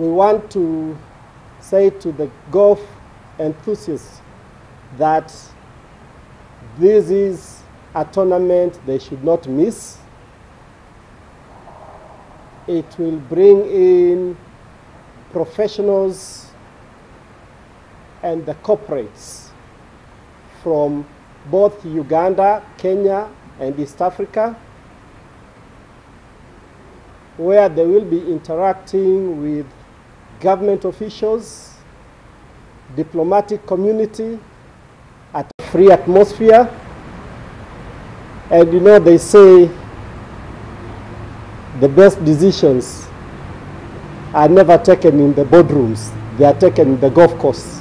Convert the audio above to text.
we want to say to the golf enthusiasts that this is a tournament they should not miss. It will bring in professionals and the corporates from both Uganda, Kenya, and East Africa, where they will be interacting with government officials, diplomatic community, at a free atmosphere. And you know, they say the best decisions are never taken in the boardrooms, they are taken in the golf course.